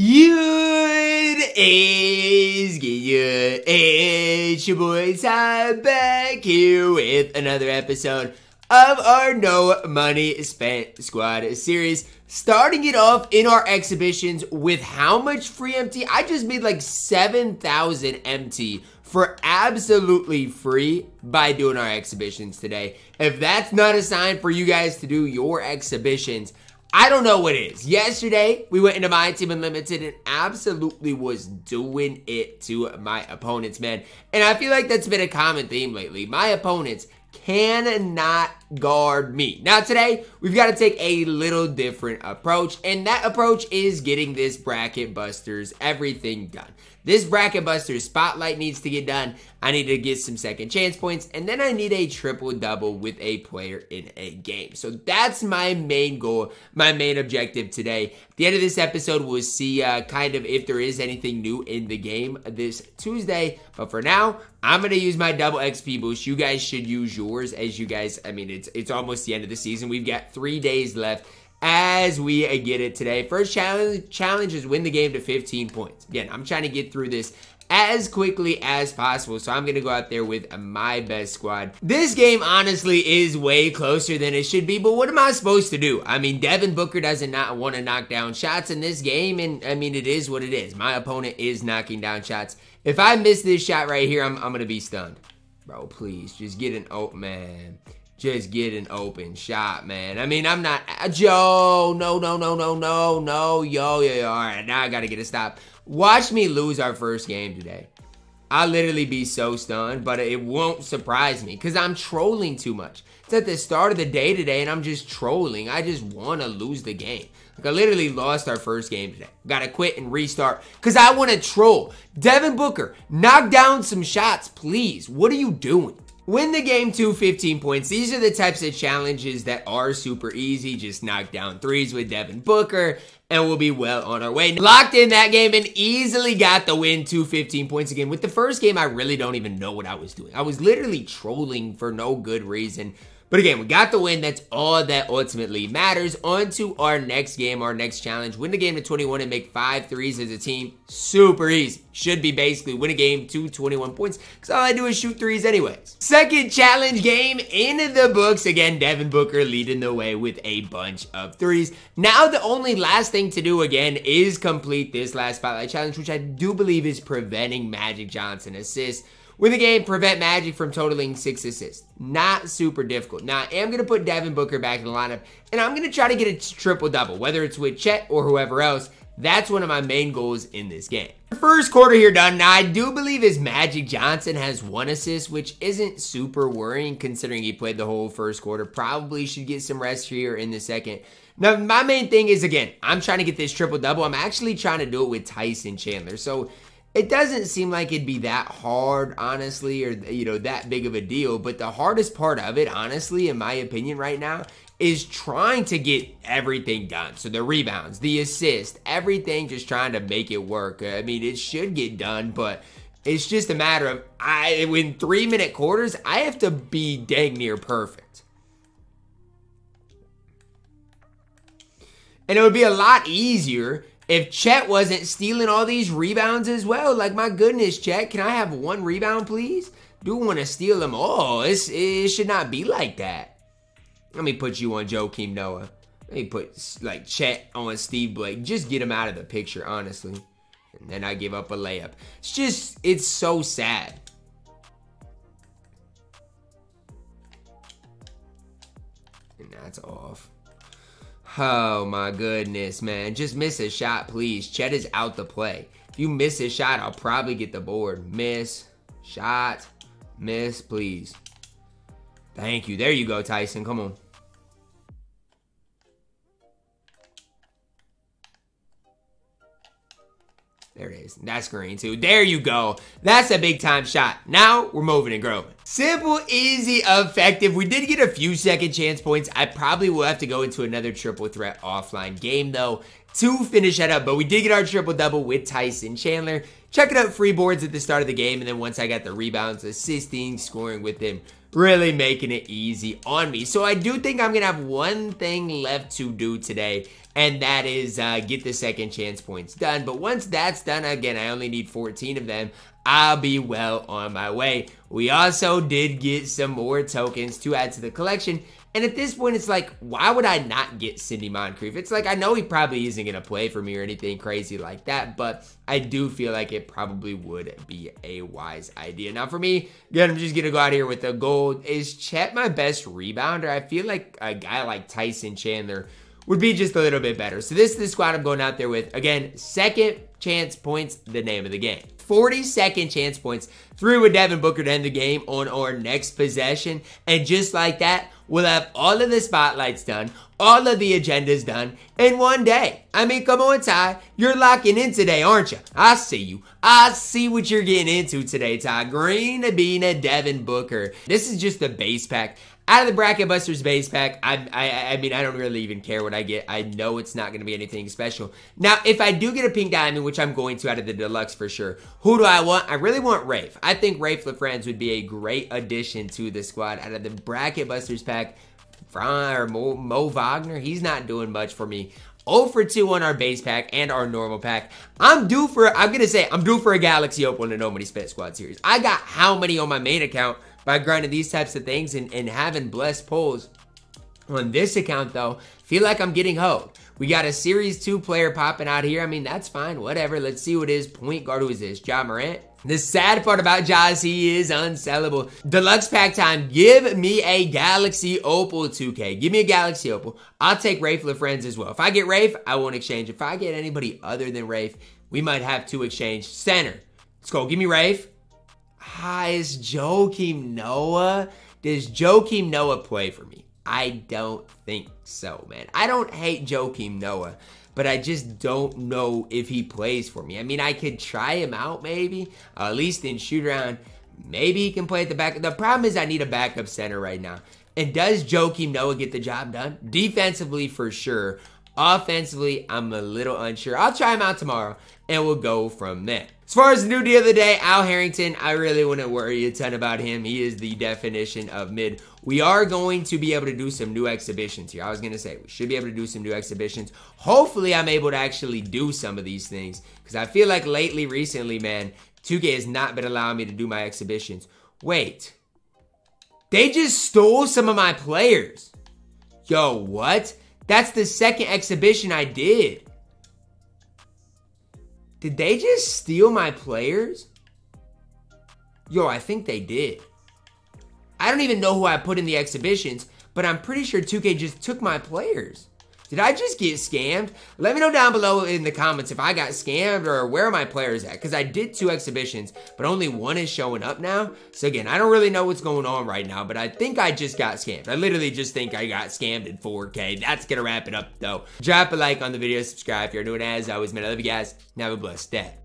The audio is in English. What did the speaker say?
Good is good. It's your boy Ty back here with another episode of our No Money Spent Squad series. Starting it off in our exhibitions with how much free MT? I just made like 7,000 MT for absolutely free by doing our exhibitions today. If that's not a sign for you guys to do your exhibitions, I don't know what is. Yesterday, we went into MyTEAM Unlimited and absolutely was doing it to my opponents, man. And I feel like that's been a common theme lately. My opponents cannot guard me. Now today, we've got to take a little different approach, and that approach is getting this bracket busters everything done. This bracket Busters spotlight needs to get done. I need to get some second chance points, and then I need a triple double with a player in a game. So that's my main goal, my main objective today. At the end of this episode, we'll see uh, kind of if there is anything new in the game this Tuesday. But for now, I'm gonna use my double XP boost. You guys should use yours as you guys. I mean, it's it's almost the end of the season. We've got three days left as we get it today. First challenge, challenge is win the game to 15 points. Again, I'm trying to get through this as quickly as possible. So I'm going to go out there with my best squad. This game honestly is way closer than it should be, but what am I supposed to do? I mean, Devin Booker doesn't not want to knock down shots in this game, and I mean, it is what it is. My opponent is knocking down shots. If I miss this shot right here, I'm, I'm going to be stunned. Bro, please, just get an, oh, man just get an open shot, man. I mean, I'm not uh, Joe. No, no, no, no, no, no. Yo, yo, yo. All right, now I gotta get a stop. Watch me lose our first game today. I'll literally be so stunned, but it won't surprise me because I'm trolling too much. It's at the start of the day today, and I'm just trolling. I just want to lose the game. Like, I literally lost our first game today. Gotta quit and restart because I want to troll. Devin Booker, knock down some shots, please. What are you doing? Win the game to 15 points. These are the types of challenges that are super easy. Just knock down threes with Devin Booker and we'll be well on our way. Locked in that game and easily got the win to 15 points again. With the first game, I really don't even know what I was doing. I was literally trolling for no good reason. But again, we got the win. That's all that ultimately matters. On to our next game, our next challenge. Win the game to 21 and make five threes as a team. Super easy. Should be basically win a game to 21 points because all I do is shoot threes anyways. Second challenge game in the books. Again, Devin Booker leading the way with a bunch of threes. Now the only last thing to do again is complete this last spotlight challenge, which I do believe is preventing Magic Johnson assists. Win the game, prevent Magic from totaling six assists. Not super difficult. Now, I am going to put Devin Booker back in the lineup, and I'm going to try to get a triple-double, whether it's with Chet or whoever else. That's one of my main goals in this game. First quarter here done. Now, I do believe his Magic Johnson has one assist, which isn't super worrying considering he played the whole first quarter. Probably should get some rest here in the second. Now, my main thing is, again, I'm trying to get this triple-double. I'm actually trying to do it with Tyson Chandler. So, it doesn't seem like it'd be that hard, honestly, or, you know, that big of a deal. But the hardest part of it, honestly, in my opinion right now, is trying to get everything done. So the rebounds, the assist, everything, just trying to make it work. I mean, it should get done, but it's just a matter of, I in three minute quarters, I have to be dang near perfect. And it would be a lot easier if Chet wasn't stealing all these rebounds as well, like my goodness, Chet, can I have one rebound, please? Do want to steal them all. It's, it should not be like that. Let me put you on Joakim Noah. Let me put like Chet on Steve Blake. Just get him out of the picture, honestly. And then I give up a layup. It's just, it's so sad. And that's off. Oh my goodness, man. Just miss a shot, please. Chet is out the play. If you miss a shot, I'll probably get the board. Miss, shot, miss, please. Thank you. There you go, Tyson. Come on. There it is. That's green too. There you go. That's a big time shot. Now we're moving and growing. Simple, easy, effective. We did get a few second chance points. I probably will have to go into another triple threat offline game though to finish that up. But we did get our triple double with Tyson Chandler. Checking out free boards at the start of the game. And then once I got the rebounds, assisting, scoring with him really making it easy on me. So I do think I'm going to have one thing left to do today, and that is uh, get the second chance points done. But once that's done, again, I only need 14 of them. I'll be well on my way. We also did get some more tokens to add to the collection. And at this point, it's like, why would I not get Sidney Moncrief? It's like, I know he probably isn't going to play for me or anything crazy like that, but I do feel like it probably would be a wise idea. Now, for me, again, I'm just going to go out here with the gold. Is Chet my best rebounder? I feel like a guy like Tyson Chandler would be just a little bit better. So this is the squad I'm going out there with. Again, second chance points, the name of the game. 40 second chance points through with Devin Booker to end the game on our next possession. And just like that, we'll have all of the spotlights done, all of the agendas done in one day. I mean, come on, Ty. You're locking in today, aren't you? I see you. I see what you're getting into today, Ty. Green Abina Devin Booker. This is just the base pack. Out of the Bracket Busters base pack, I, I, I mean, I don't really even care what I get. I know it's not going to be anything special. Now, if I do get a pink diamond, which I'm going to out of the deluxe for sure, who do I want? I really want Raef. I think Raef LaFrentz would be a great addition to the squad. Out of the Bracket Busters pack, Fran or Mo, Mo Wagner, he's not doing much for me. 0 for 2 on our base pack and our normal pack. I'm due for, I'm going to say, I'm due for a Galaxy Opal in the Nobody Spent Squad series. I got how many on my main account? by grinding these types of things and, and having blessed pulls. On this account, though, feel like I'm getting hoed. We got a Series 2 player popping out here. I mean, that's fine. Whatever. Let's see what his point guard. Who is this? Ja Morant? The sad part about Ja's, he is unsellable. Deluxe pack time. Give me a Galaxy Opal 2K. Give me a Galaxy Opal. I'll take Raef LaFrentz as well. If I get Raef, I won't exchange. If I get anybody other than Raef, we might have to exchange. Center. Let's go. Give me Raef. Ah, is Joakim Noah? Does Joakim Noah play for me? I don't think so, man. I don't hate Joakim Noah, but I just don't know if he plays for me. I mean, I could try him out maybe, uh, at least in shoot around. Maybe he can play at the back. The problem is I need a backup center right now. And does Joakim Noah get the job done? Defensively, for sure. Offensively, I'm a little unsure. I'll try him out tomorrow, and we'll go from there. As far as the new deal of the day, Al Harrington, I really wouldn't worry a ton about him. He is the definition of mid. We are going to be able to do some new exhibitions here. I was going to say, we should be able to do some new exhibitions. Hopefully, I'm able to actually do some of these things because I feel like lately, recently, man, 2K has not been allowing me to do my exhibitions. Wait. They just stole some of my players. Yo, what? That's the second exhibition I did. Did they just steal my players? Yo, I think they did. I don't even know who I put in the exhibitions, but I'm pretty sure 2K just took my players. Did I just get scammed? Let me know down below in the comments if I got scammed or where my players at. Because I did two exhibitions, but only one is showing up now. So again, I don't really know what's going on right now, but I think I just got scammed. I literally just think I got scammed in 4K. That's going to wrap it up though. Drop a like on the video, subscribe if you're new and as always, man, I love you guys. have a blessed day.